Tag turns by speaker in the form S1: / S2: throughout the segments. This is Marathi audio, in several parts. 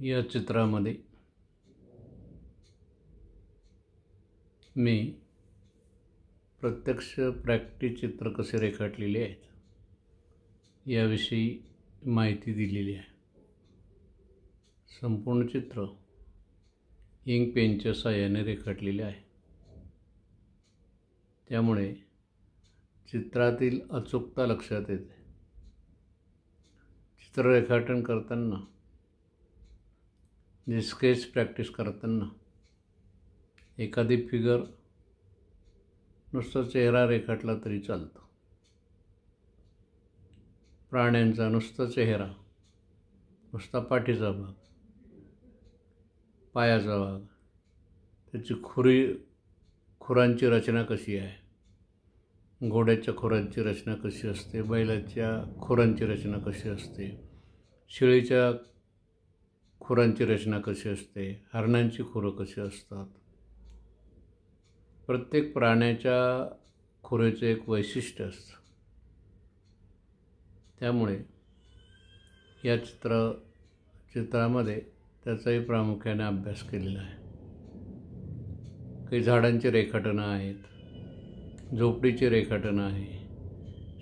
S1: या चित्रामध्ये मी प्रत्यक्ष प्रॅक्टिस चित्र कसे रेखाटलेले आहेत याविषयी माहिती दिलेली आहे. संपूर्ण चित्र इंक पेनच्या साह्याने रेखाटलेले आहे. त्यामुळे चित्रातील अचूकता लक्षात येते. चित्र रेखाटन करताना जे स्केच प्रॅक्टिस करताना एखादी फिगर नुसता चेहरा रेखाटला तरी चालतो. प्राण्यांचा नुसता चेहरा नुसता पाठीचा भाग पायाचा भाग त्याची खुरी खुरांची रचना कशी आहे? घोड्याच्या खुरांची रचना कशी असते? बैलाच्या खुरांची रचना कशी असते? शेळीच्या खुरांची रचना कशी असते? हरणांची खुरं कशी असतात? प्रत्येक प्राण्याच्या खुरेचं एक वैशिष्ट्य असतं. त्यामुळे या चित्र चित्रामध्ये त्याचाही प्रामुख्याने अभ्यास केलेला आहे. काही झाडांची रेखाटनं आहेत झोपडीची रेखाटनं आहे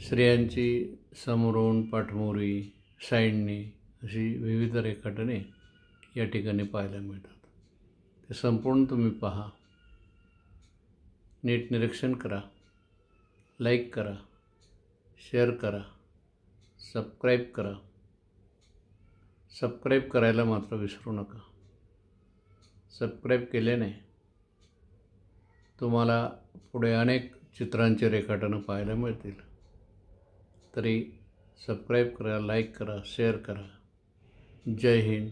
S1: स्त्रियांची समोरून पाठमोरी साईडने अशी विविध रेखाटने या ठिकाणी पाहायला मिळतात. ते संपूर्ण तुम्ही पहा. नीट निरीक्षण करा. लाईक करा. शेअर करा. सबस्क्राईब करा. सबस्क्राईब करायला मात्र विसरू नका. सबस्क्राईब केल्याने तुम्हाला पुढे अनेक चित्रांचे रेखाटनं पाहायला मिळतील. तरी सबस्क्राईब करा लाईक करा शेअर करा. जय हिंद.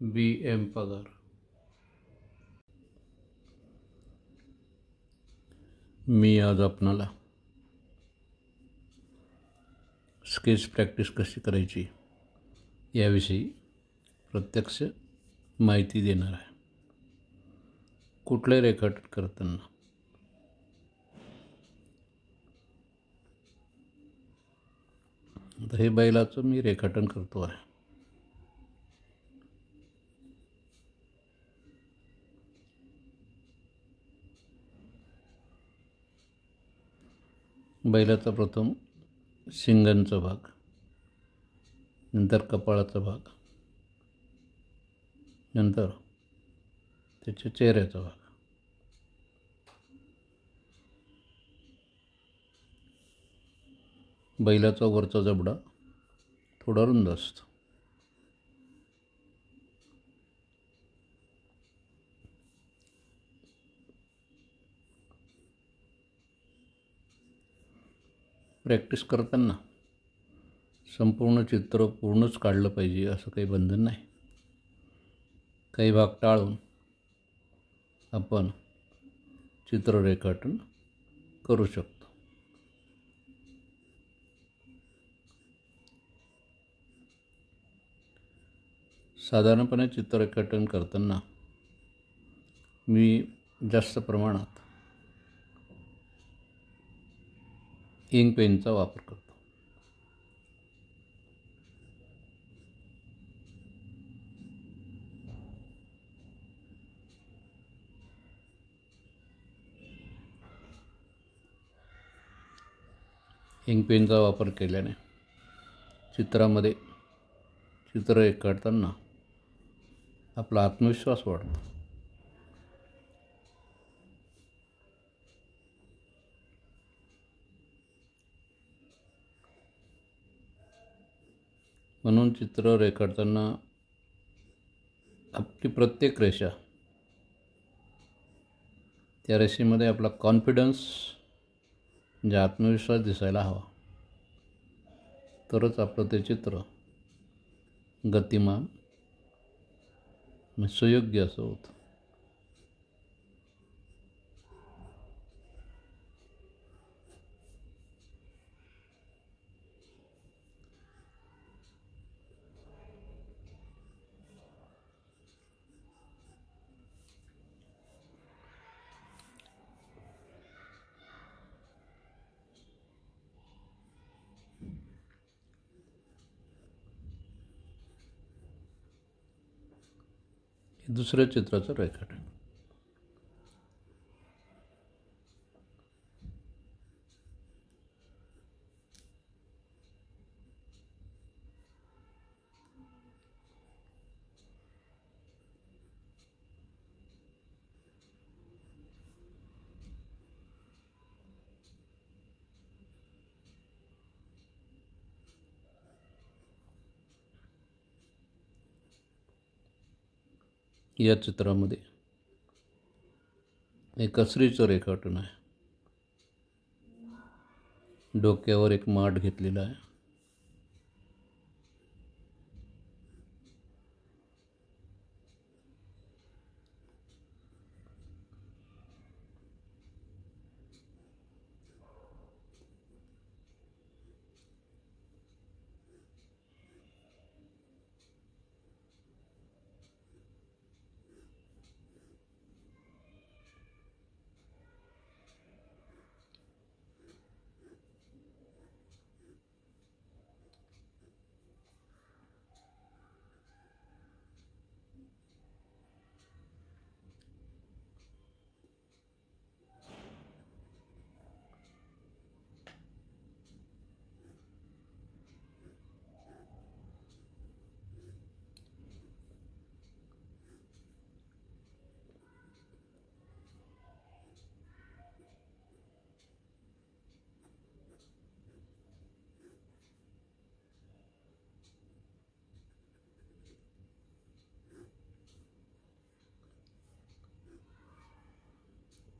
S1: बी एम पगार. मी आज आपणाला स्केच प्रॅक्टिस कशी करायची याविषयी प्रत्यक्ष माहिती देणार आहे. कुठले रेखाटन करताना? आता हे बैलाचं मी रेखाटन करतो आहे. बैलाचा प्रथम शिंगांचा भाग नंतर कपाळाचा भाग नंतर त्याच्या चेहऱ्याचा भाग. बैलाचा वरचा जबडा थोडा रुंद असतो. प्रॅक्टिस करताना संपूर्ण चित्र पूर्णच काढलं पाहिजे असं काही बंधन नाही. काही भाग टाळून आपण चित्र रेखाटन करू शकतो. साधारणपणे चित्र रेखाटन करताना मी जास्त प्रमाणात इंक पेनचा वापर करतो. इंक पेनचा वापर केल्याने चित्रामध्ये चित्र एक काढताना आपला आत्मविश्वास वाढतो. म्हणून चित्र रेखाटताना आपली प्रत्येक रेषा त्या रेषेमध्ये आपला कॉन्फिडन्स म्हणजे आत्मविश्वास दिसायला हवा. तरच आपलं ते चित्र गतिमान सुयोग्य असं होतं. हे दुसऱ्या चित्राचं रेखाटन या चित्रामध्ये. एक कसरीचं रेखाटन आहे. डोक्यावर एक माठ घेतलेला आहे.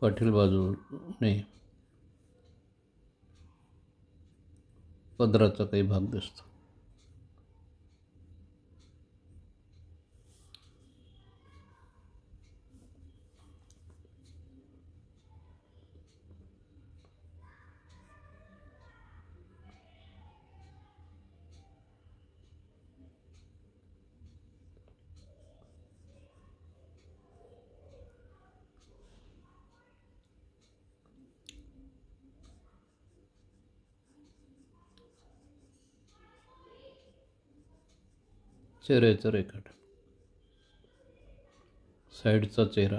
S1: पाठील बाजूने पदराचा काही भाग दिसतो चेहऱ्याचं रेखाट साईडचा चेहरा.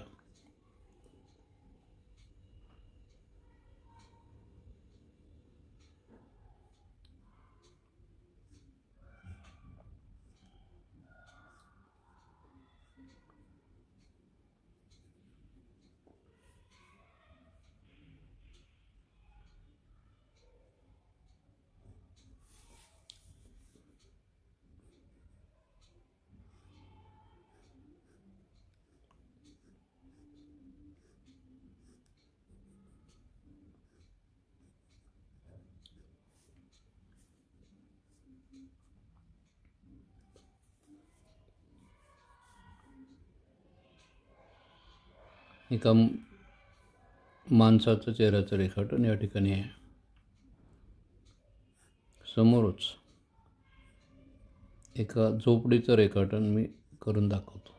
S1: एका माणसाचं चेहऱ्याचं रेखाटन या ठिकाणी आहे. समोरच एका झोपडीचं रेखाटन मी करून दाखवतो.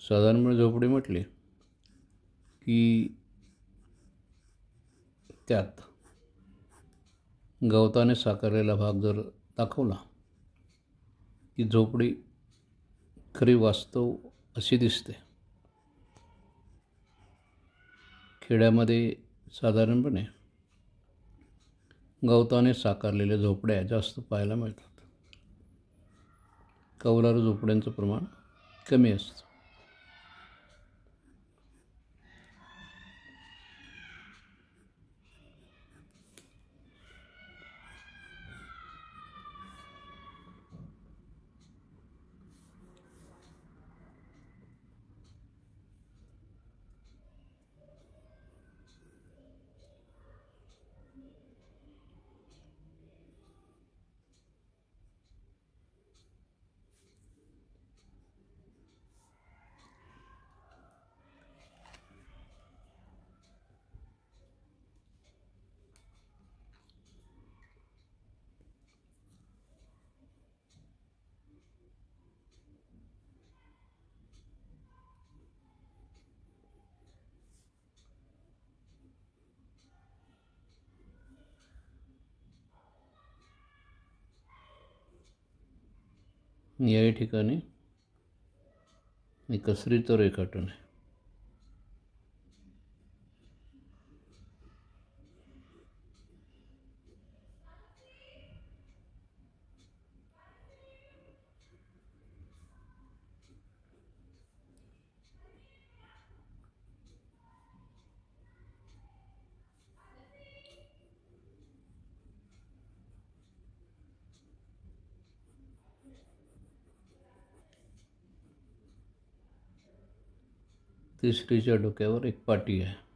S1: साधारणपणे झोपडी म्हटली की त्यात गवताने साकारलेला भाग जर दाखवला की झोपडी खरी वास्तव अशी दिसते. खेड्यामध्ये साधारणपणे गवताने साकारलेल्या झोपड्या जास्त पाहायला मिळतात. कौलार झोपड्यांचं प्रमाण कमी असतं. याही ठिकाणी एकत्रित रेखाटन आहे. तिसरीच्या डोक्यावर एक पाटी आहे.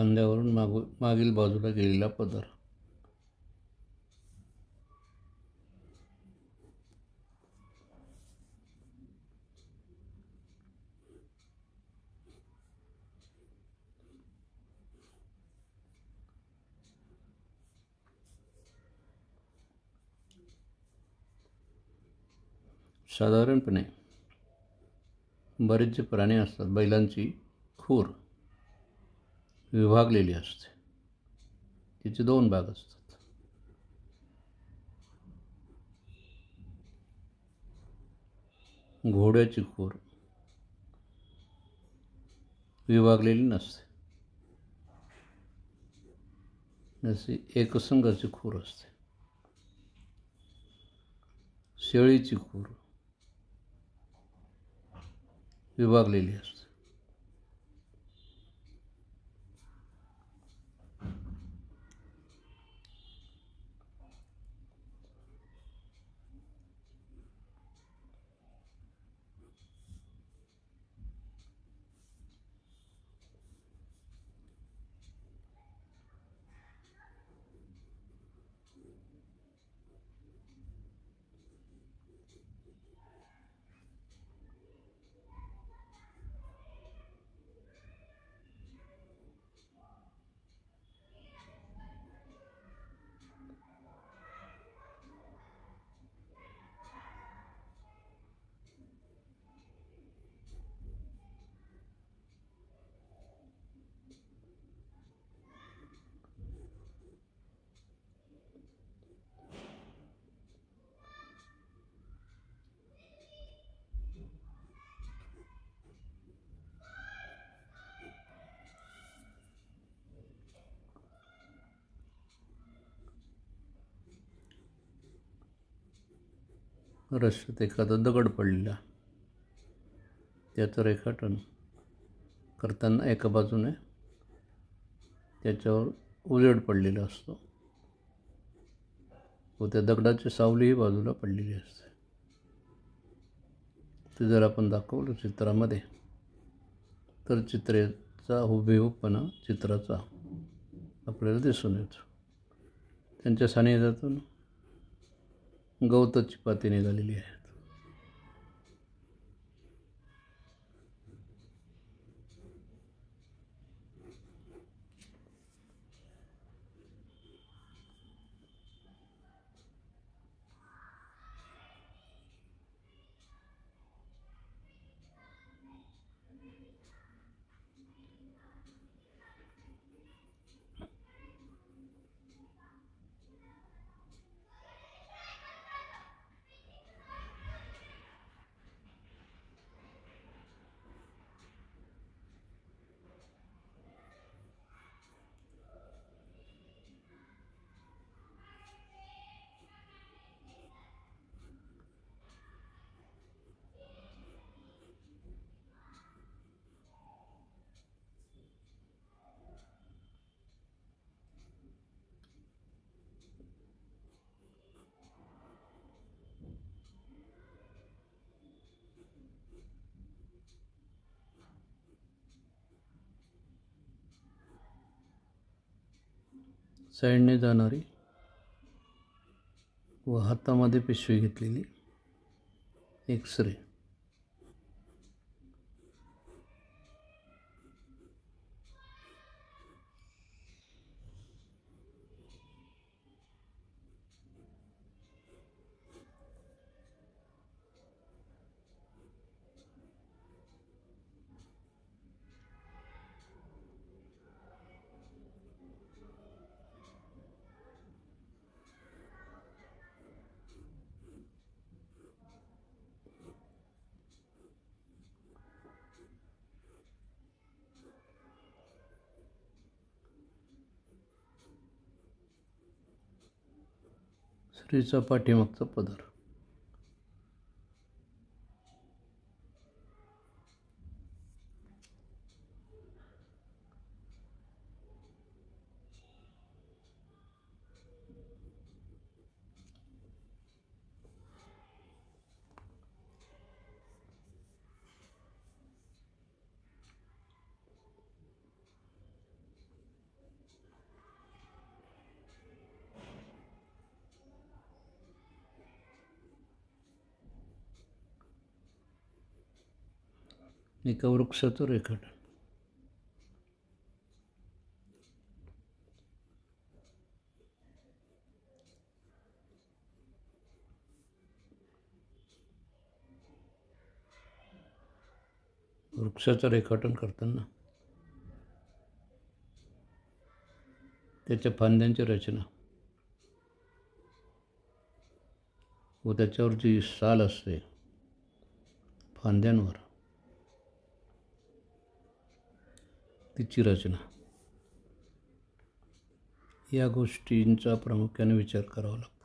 S1: खांद्यावरून मागू मागील बाजूला गेलेला पदर. साधारणपणे बरेचसे प्राणी असतात बैलांची खूर. विभागलेली असते. तिचे दोन भाग असतात. घोड्याची खूर विभागलेली नसते. जशी एकसंघाची खूर असते. शेळीची खूर विभागलेली असते. रस्त्यात एखादा दगड पडलेला. त्याचं रेखाटन करताना एका बाजूने त्याच्यावर उजेड पडलेला असतो. व त्या दगडाची सावलीही बाजूला पडलेली असते. ते जर आपण दाखवलं चित्रामध्ये तर चित्रेचा हुबेहूबपणा चित्राचा आपल्याला दिसून येतो. त्यांच्या सानिध्यातून गवताची पाती निघालेली आहे. साईडने जाणारी व हातामध्ये पिशवी घेतलेली एक्सरे स्त्रीचा पाठीमागचा पदर. एका वृक्षाचं रेखाटन. वृक्षाचं रेखाटन करताना त्याच्या फांद्यांची रचना. व त्याच्यावर जी साल असते फांद्यांवर. तिची रचना या गोष्टींचा प्रामुख्याने विचार करावा लागतो.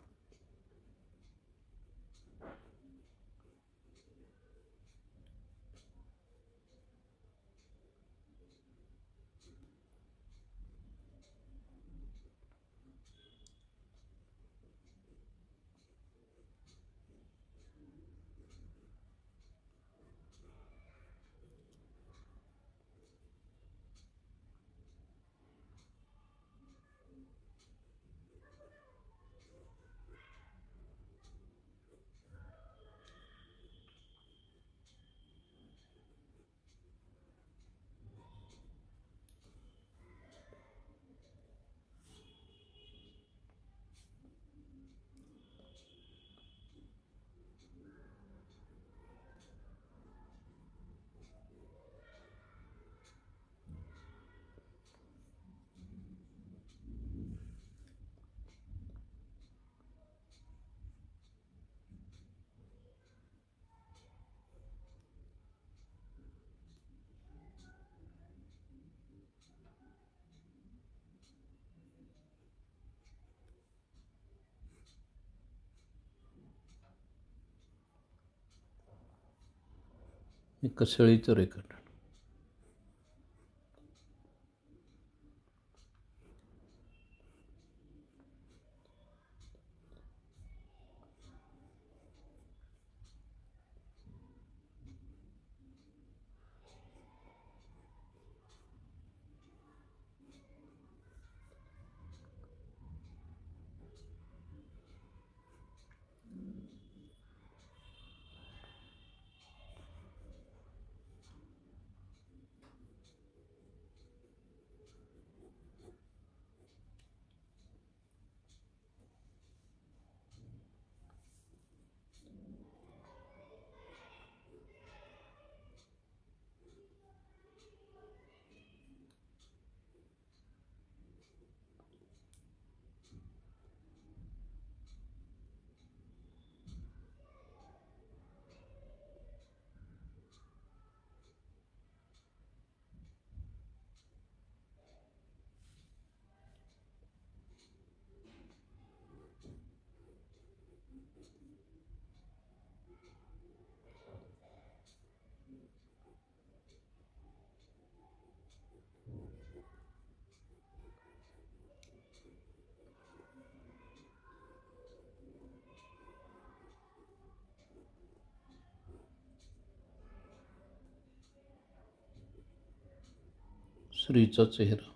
S1: कसळीचं रेखाटन स्त्रीचा चेहरा.